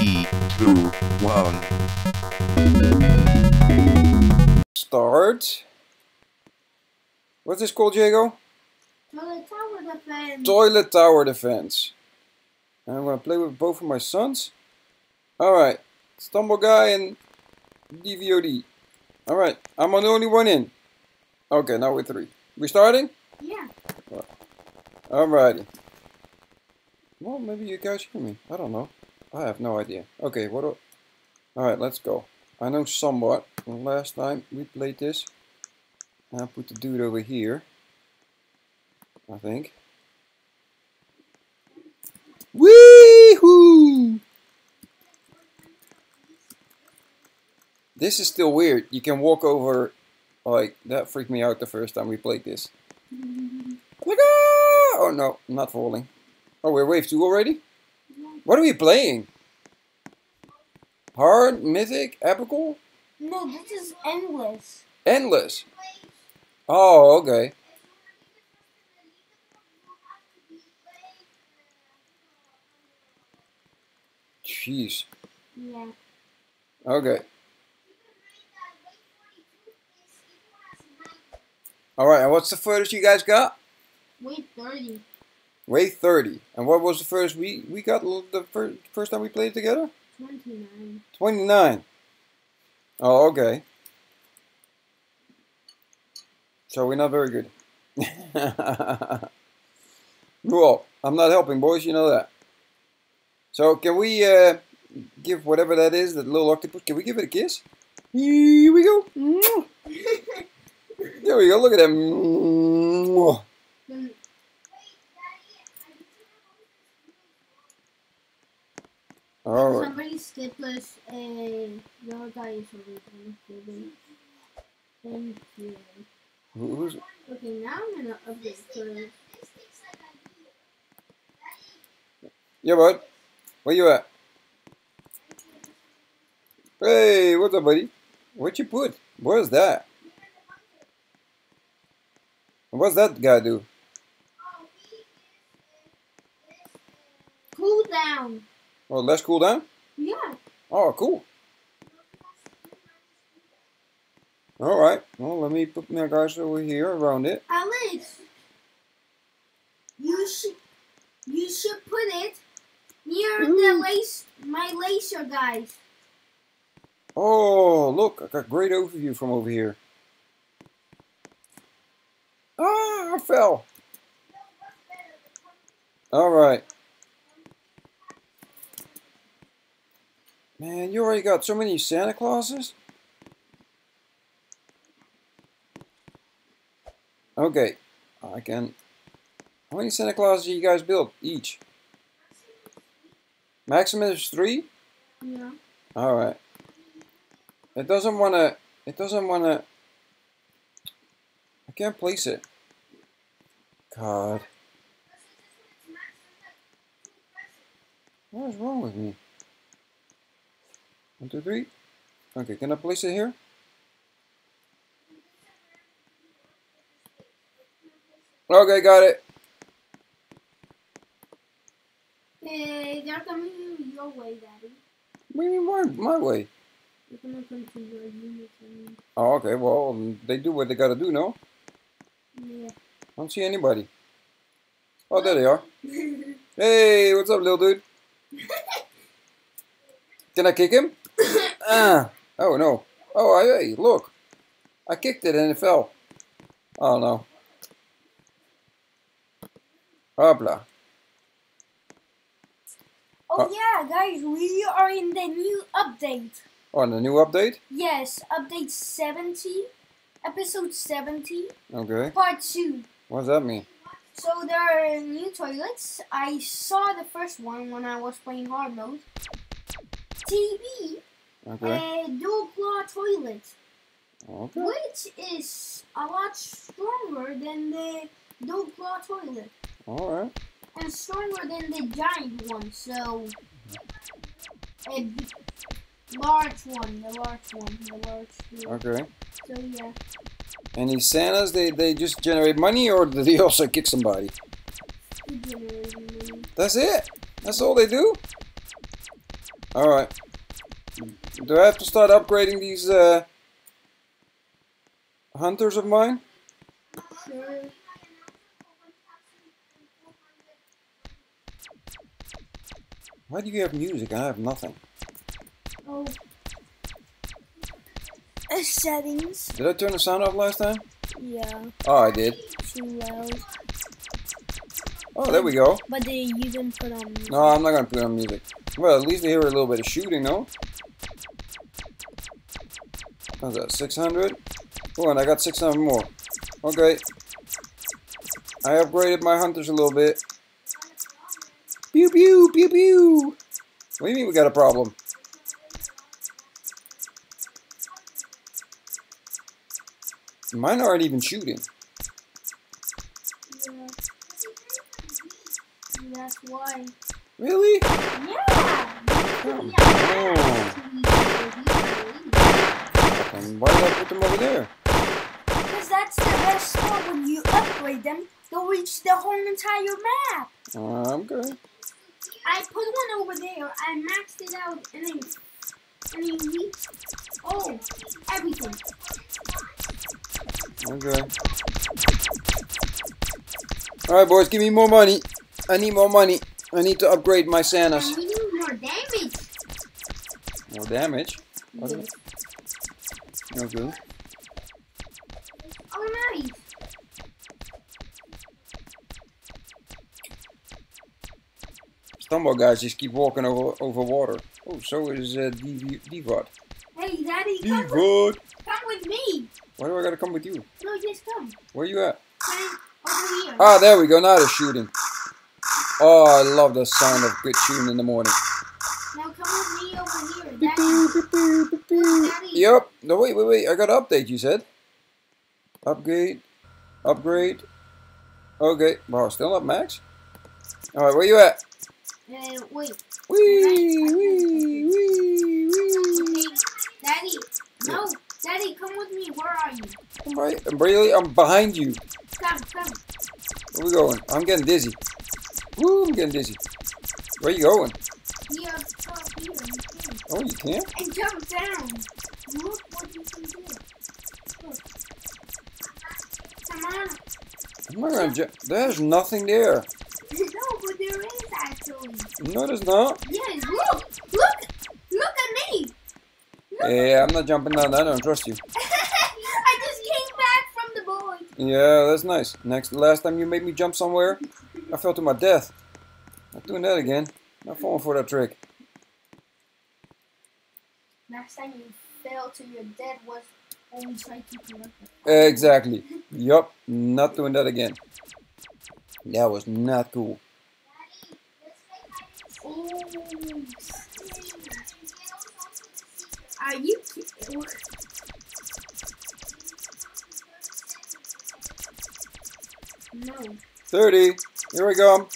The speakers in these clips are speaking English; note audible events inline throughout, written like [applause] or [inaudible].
Three, two, one. Start. What's this called, Diego? Toilet tower defense. Toilet tower defense. And I'm gonna play with both of my sons. Alright. Stumble guy and DVOD. Alright, I'm the only one in. Okay, now we're three. We starting? yeah. Alrighty. Well, maybe you guys hear me. I don't know. I have no idea. Okay, what do... Alright, let's go. I know somewhat. Last time we played this. I put the dude over here. I think. Weehoo! This is still weird. You can walk over, like, that freaked me out the first time we played this. Oh no, not falling. Oh, we're wave 2 already? What are we playing? Hard, mythic, epical? No, this is endless. Endless. Oh, okay. Jeez. Yeah. Okay. Alright, and what's the furthest you guys got? Wait 30. Wave 30. And what was the first we, we got the first, first time we played together? 29. 29. Oh, okay. So we're not very good. [laughs] well, I'm not helping, boys. You know that. So can we uh, give whatever that is, that little octopus, can we give it a kiss? Here we go. [laughs] There we go. Look at that. Mwah. Then All right. somebody us a your guy is already. Thank you. Who- Who's? Okay, now I'm gonna update first. Yeah, bud. Where you at? Hey, what's up, buddy? What'd you put? Where's that? What's that guy do? Cool down. Oh, let's cool down? Yeah. Oh, cool. Alright, well, let me put my guys over here around it. Alex, you should you should put it near the lace my laser guys. Oh, look, I got great overview from over here. Ah, I fell. Alright. Man, you already got so many Santa Clauses? Okay, I can... How many Santa Clauses do you guys build each? Maximum is three? Yeah. Alright. It doesn't wanna it doesn't wanna I can't place it. God. What is wrong with me? One, two, three. Okay, can I place it here? Okay, got it. Hey, they're coming your way, Daddy. What do you mean my, my way? They're gonna come to your unit. Oh, okay, well, they do what they gotta do, no? yeah. I don't see anybody. Oh, there they are. [laughs] Hey, what's up, little dude? [laughs] Can I kick him? Ah. Oh, no. Oh, hey, look. I kicked it and it fell. Oh, no. Hopla. Oh Uh, yeah, guys, we are in the new update. Oh, the new update? Yes, update 70, episode 70, Okay. part 2. What does that mean? So there are new toilets. I saw the first one when I was playing hard mode. TV, Okay. a dual claw toilet, Okay. which is a lot stronger than the dual claw toilet. Alright. and stronger than the giant one, so a large one, the large one, the large one. Okay. So yeah, And these Santas, they, they just generate money or do they [laughs] also kick somebody? he generated money. That's it? That's all they do? Alright. Do I have to start upgrading these uh, hunters of mine? Sure. Why do you have music? I have nothing. Oh, Uh, settings. Did I turn the sound off last time? Yeah, Oh, I did. too loud. Oh, there we go. But they you didn't put on music. No, I'm not gonna put on music. Well, at least they hear a little bit of shooting, no? How's that? 600? Oh, and I got 600 more. Okay. I upgraded my hunters a little bit. Pew pew pew pew. What do you mean we got a problem? Mine aren't even shooting. yeah. That's why. Really? Yeah. Oh. Yeah. And why did I put them over there? Because that's the best spot when you upgrade them. They'll reach the whole entire map. Uh, I'm good. I put one over there. I maxed it out, and then and then reached. Oh, everything. Okay. Alright, boys, give me more money. I need more money. I need to upgrade my And Santas. we need more damage. More damage. Okay. Okay. Oh, nice. Stumble guys just keep walking over over water. Oh, so is uh, Divot. Hey, Daddy, come with, come with me. Why do I gotta come with you? No, just come. Where you at? Come over here. Ah, there we go. Now they're shooting. Oh, I love the sound of good shooting in the morning. Now come with me over here. Daddy. Daddy. Yep. No, wait, wait, wait. I got to update, you said. Upgrade. Upgrade. Okay. Wow, still not max? Alright, where you at? Uh, wait. Wee, wee, wee, wee. Daddy. No. Daddy, come with me. Where are you? I'm right. I'm really, I'm behind you. Come, come. Where we going? I'm getting dizzy. Woo, I'm getting dizzy. Where you going? Up here. Oh, you can't? And jump down. Look what you can do. Look. Come on. I'm not gonna ju- There's nothing there. No, but there is actually. No, there's not. Yes, look! Look! Look at me! Look. Yeah, I'm not jumping down. I don't trust you. [laughs] I just came back from the void. Yeah, that's nice. Next, last time you made me jump somewhere, I fell to my death. Not doing that again. Not falling for that trick. Last time you fell to your was when we tried to correct it. Exactly. Yup. Not doing that again. That was not cool. Are you kidding? 30. Here we go.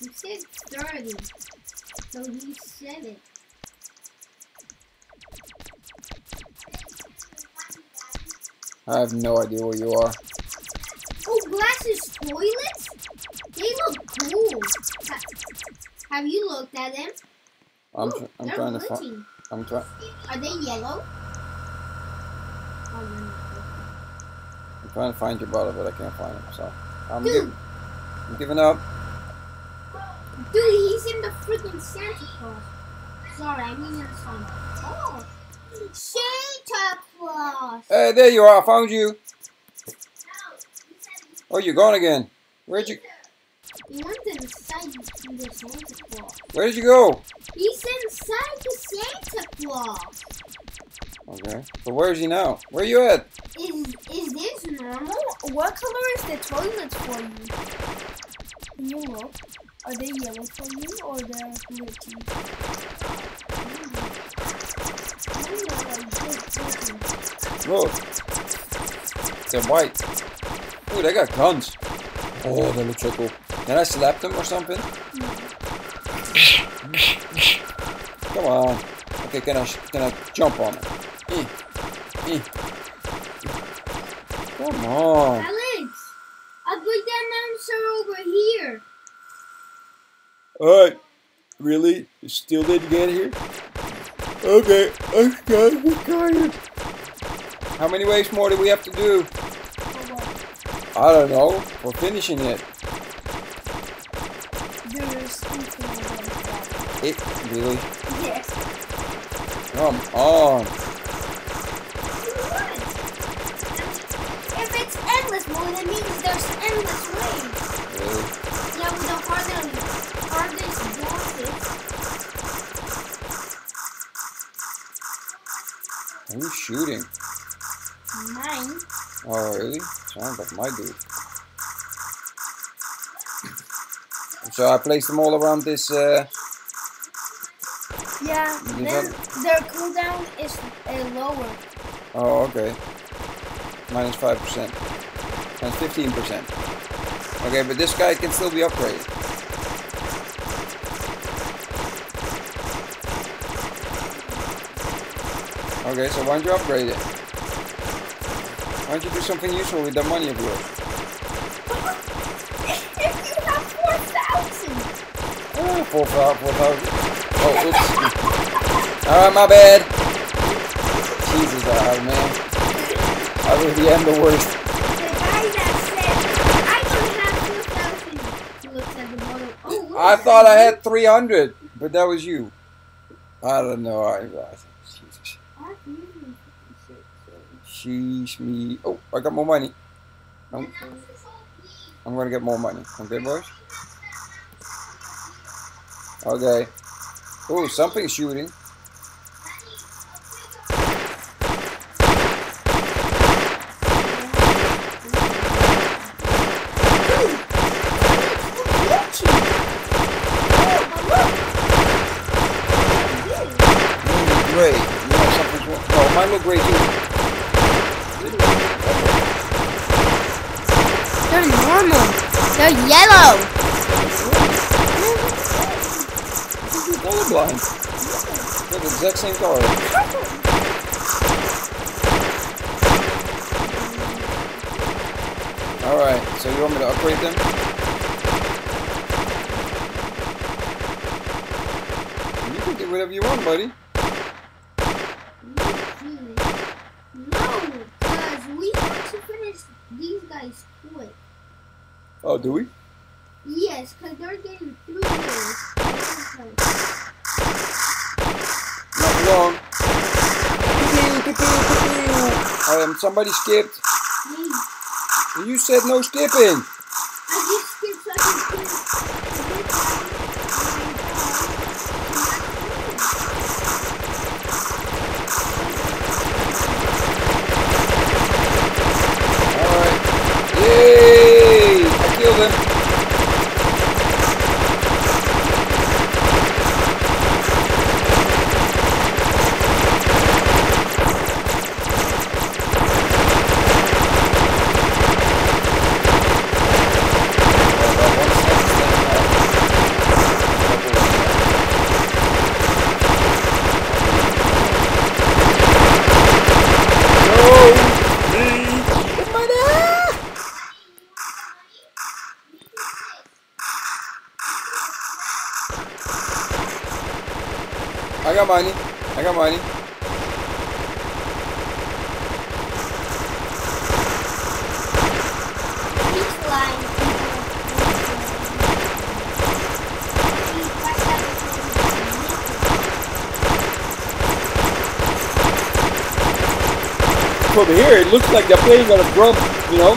You said 30. So he said it. I have no idea where you are. Oh, glasses toilets? They look cool. Have you looked at them? I'm, Ooh, tr- I'm trying to find. I'm trying. Are they yellow? Oh. I'm trying to find your brother, but I can't find him. So I'm, Dude. give, I'm giving up. Dude, he's in the freaking Santa Claus. Sorry, I mean fine. Oh, Santa Claus. Hey, there you are. I found you. Oh, you're gone again. Where'd you? He inside the Santa Claus. Where did you go? He's inside the Santa Claus. Okay. But where is he now? Where are you at? Is is this normal? What color is the toilet for you? Look? Are they yellow for you or they're glitchy? Look. They're white. Ooh, they got guns. Oh, they look so cool. Can I slap them or something? Come on. Okay, can I can I jump on them? Eh, eh. Come on. Alex, upgrade that announcer over here. Alright. Really? You still didn't get here? Okay, I'm tired. I'm tired. How many waves more do we have to do? I don't know. We're finishing it. There is infinite of It really? that. Yes. Come on. If it's endless mode, that means there's endless ways. Really? Yeah, with the hardest, um, hardest shooting? Nine. Oh, really? Sounds like my dude. So I placed them all around this. Uh, Yeah, then their cooldown is uh, lower. oh, okay. Minus five percent. Minus fifteen percent. Okay, but this guy can still be upgraded. Okay, so why don't you upgrade it? Why don't you do something useful with that money of yours? if you have 4,000. Oh, four thou- four thousand. Oh, oops. Alright, my bad. Jesus, uh, man. I really am the worst. The guy I don't have 4,000. He looks at the model. Oh, I thought I had 300, but that was you. I don't know. I, I Jesus. I have 356, Sheesh me. Oh, I got more money. No, I'm gonna get more money. Okay, boys? Okay. Oh, something's shooting. Gray. You know something's wrong. Oh, mine look gray too. They're normal. They're yellow. Colorblind. They're the exact same color. Alright, so you want me to upgrade them? You can do whatever you want, buddy. No, because we have to finish these guys quick. Oh, do we? Yes, because they're getting three years. Not long. Um, somebody skipped. Me, You said no skipping. I just skipped so I can Alright. Yay! I killed him. I got money. I got money. From here, it looks like they're playing on a drum, you know?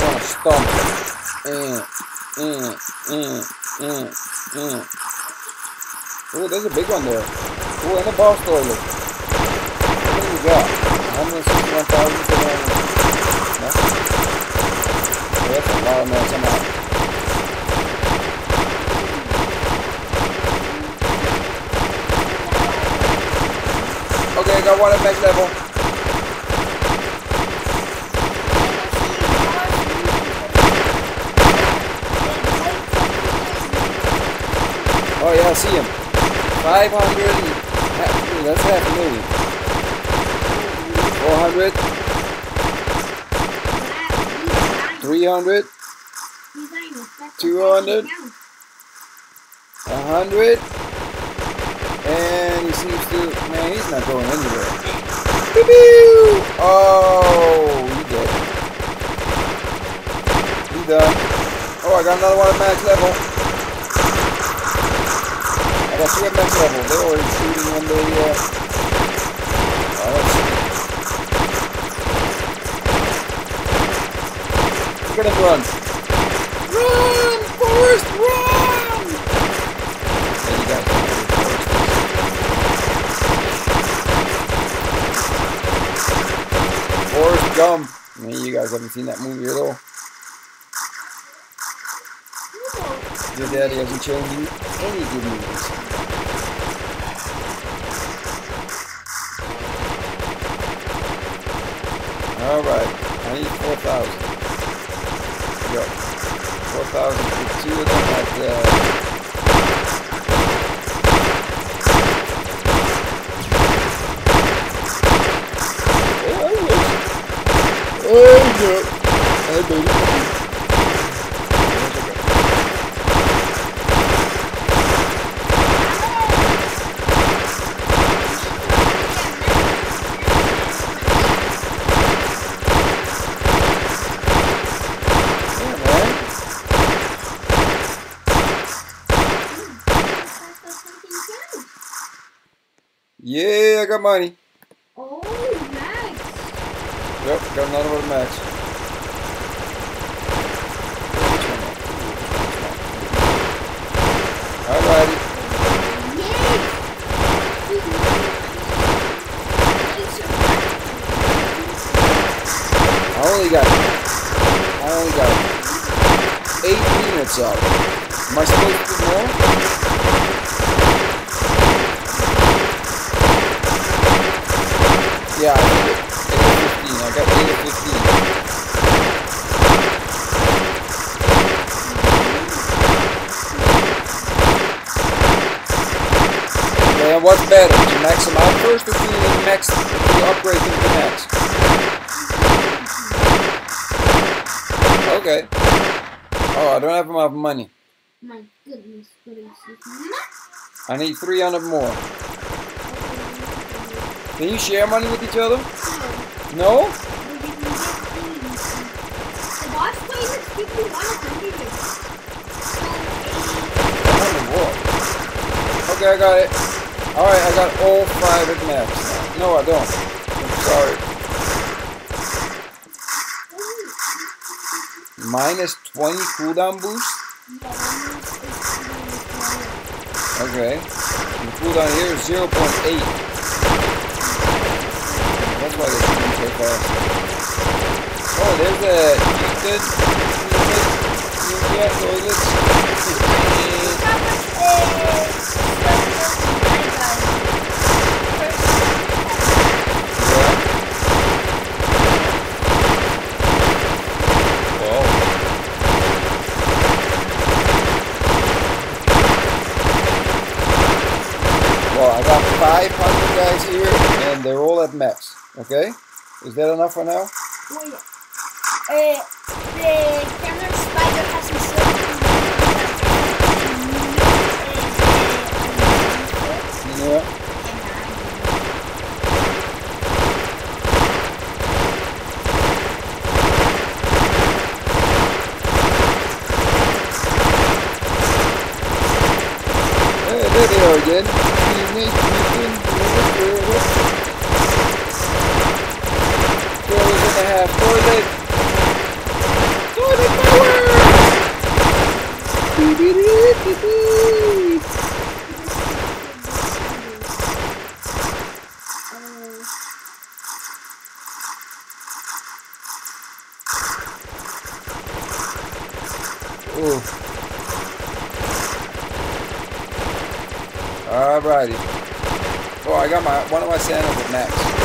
On a stump. Eh, eh, eh, eh, eh. Oh, there's a big one there. Oh, and a boss toilet. What do you got? 161,000 No? Oh, that's a lot of man somehow. Okay, I got one at next level. Oh yeah, I see him. 500 half, that's half a million. 400. 300, He's not even affected. 200. 100. And he seems to, man, he's not going anywhere. Pew-pew! Oh, he dead. He done. Oh, I got another one at max level. I got two at level. They're already shooting when they, uh... See. Look at him run. Run, Forrest, run! Yeah, you who Forrest Gump. Man, you guys haven't seen that movie at all. Daddy hasn't shown you any good movies. Alright, I need 4,000. Yep. 4,000 for two of them at, uh, Oh, no. I made it. Yeah, man. Yeah, I got money. Oh, nice. Yep, got another one max. Alrighty. I only got I only got eight units up. Am I supposed to do more? Yeah, I did it. Eight of fifteen. I got eight of fifteen. Okay, and what's better? To max them out first or to max to upgrade them to max? Okay. Oh, I don't have enough money. My goodness? I need 300 more. Can you share money with each other? No? Oh. The boss players give you 100. Another war. Okay, I got it. Alright, I got all five max. No, I don't. I'm sorry. Minus 20 cooldown boost? Okay. The cooldown here is 0.8. That's why they're shooting so fast. Oh, there's a unit. Yeah, toilets. Yeah. Wow. Well, I got 500 guys here, and they're Okay? Is that enough for now? Uh, the camera spider has a certain Yeah. Hey, there they are again. Teenage Mutant Ninja Turtles. Turtles and a half toilet. Toilet power! Dee-dee-dee-dee-dee. Ooh. Alrighty. Oh, I got my one of my sandals at max.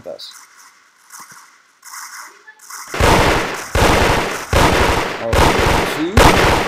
sent us. Okay, two.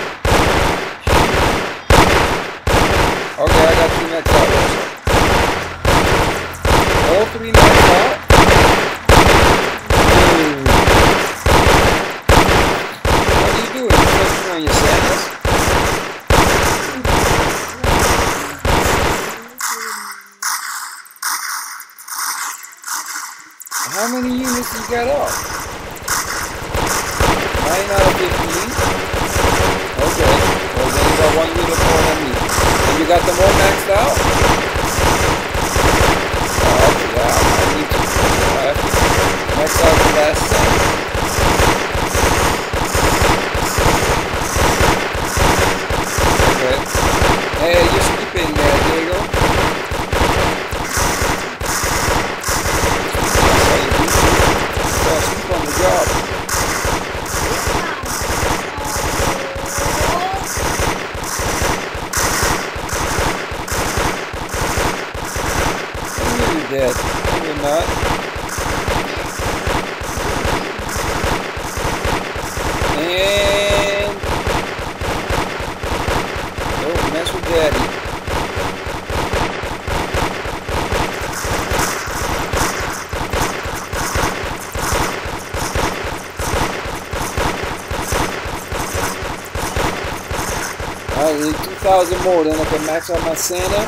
more, then I can max out my Santa,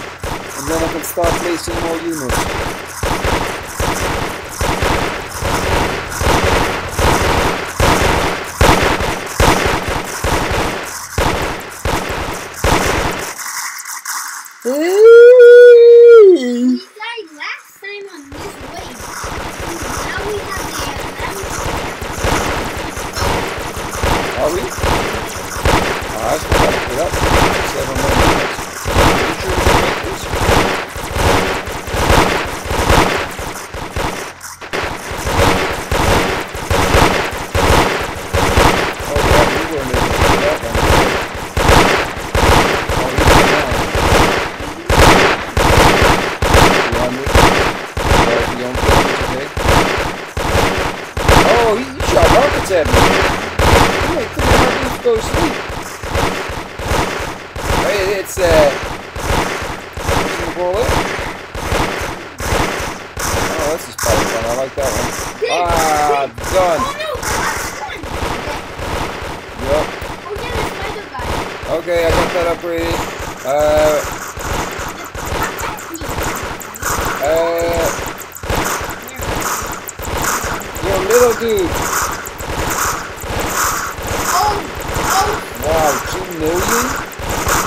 and then I can start placing more units. Ooh. Okay, I got that upgrade. Uh, uh, yo, little dude. Wow, two million?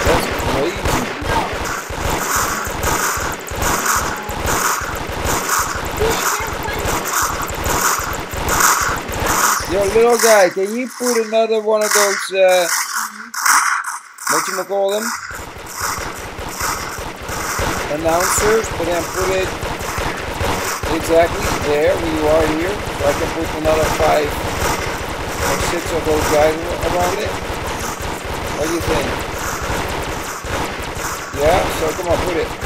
That's crazy. Yo, little guy, can you put another one of those, uh, whatchamacallit, announcers, but then put it exactly there where you are here. So I can put another five or six of those guys around it. What do you think? Yeah, so come on, put it.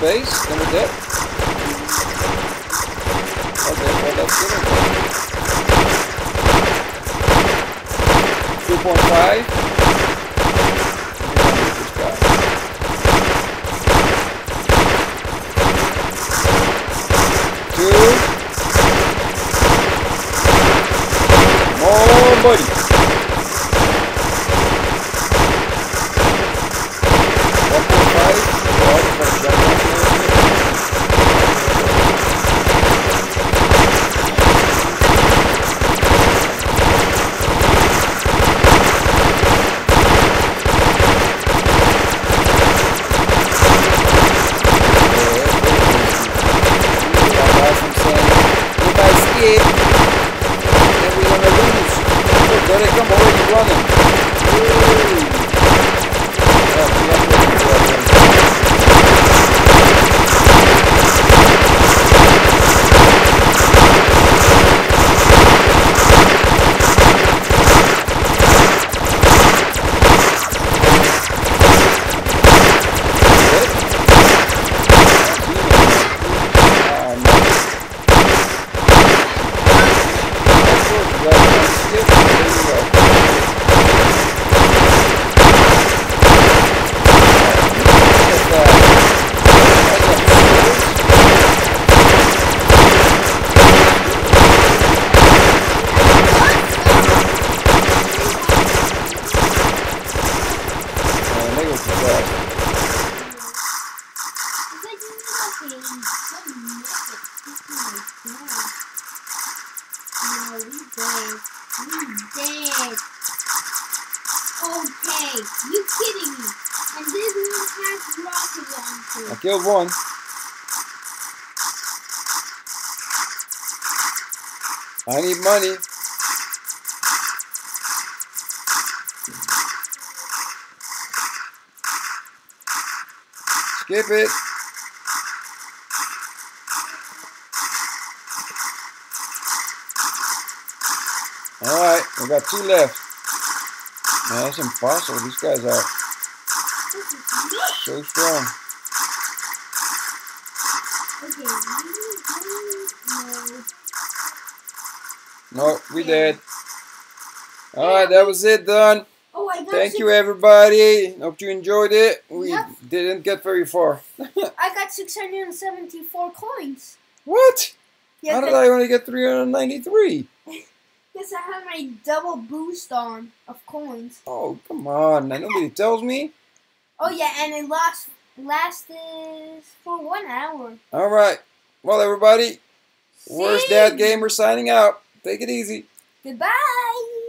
Base, then we're dead. Okay, well that's good. 2.5. This guy. Two. More buddy. One point five. Oh, that's right. If I skip, then we're gonna lose. Look, there they come already running. Woo. Oh, we have to do that then. Ah, no. No, we dead. We dead. Okay, you kidding me? And this one has rocket I launcher. killed one. I need money. Skip it. Alright, we got two left. Man, that's impossible. These guys are so strong. Okay, you no. No, we did. Alright, that was it done. Oh, I got Thank you, everybody. Hope you enjoyed it. We Yep. didn't get very far. [laughs] I got 674 coins. what? Yeah, How did I only get 393? Because [laughs] I have my double boost on of coins. Oh, come on. Nobody tells me. Oh yeah, and it last lasted for one hour. Alright. Well, everybody, Worst See? Dad Gamer signing out. Take it easy. Goodbye.